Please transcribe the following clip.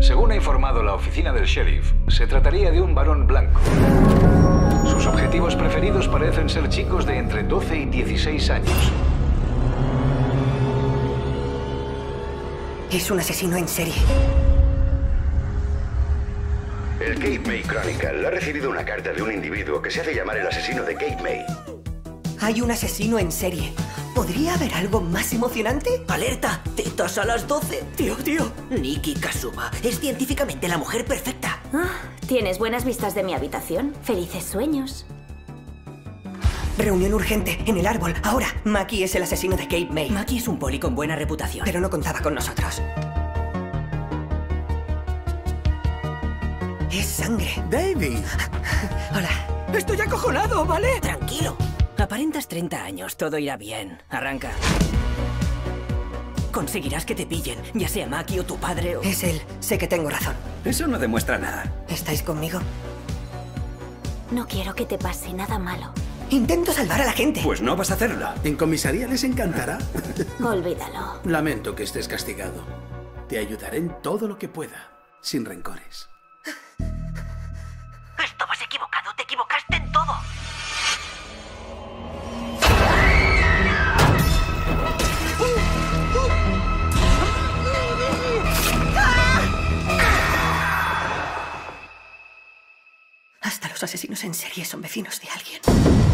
Según ha informado la oficina del sheriff, se trataría de un varón blanco. Sus objetivos preferidos parecen ser chicos de entre 12 y 16 años. Es un asesino en serie. El Cape May Chronicle ha recibido una carta de un individuo que se hace llamar el asesino de Cape May. Hay un asesino en serie. ¿Podría haber algo más emocionante? ¡Alerta! ¡Tetas a las 12! Tío, tío. Nikki Kazuma es científicamente la mujer perfecta. Ah, ¿Tienes buenas vistas de mi habitación? Felices sueños. Reunión urgente, en el árbol. Ahora, Maki es el asesino de Cape May. Maki es un poli con buena reputación. Pero no contaba con nosotros. Es sangre. David. Hola. Estoy acojonado, ¿vale? Tranquilo. Aparentas 30 años, todo irá bien. Arranca. Conseguirás que te pillen, ya sea Maki o tu padre o... Es él. Sé que tengo razón. Eso no demuestra nada. ¿Estáis conmigo? No quiero que te pase nada malo. Intento salvar a la gente. Pues no vas a hacerlo. En comisaría les encantará. Olvídalo. Lamento que estés castigado. Te ayudaré en todo lo que pueda, sin rencores. Estabas equivocado, te equivocaste Hasta los asesinos en serie son vecinos de alguien.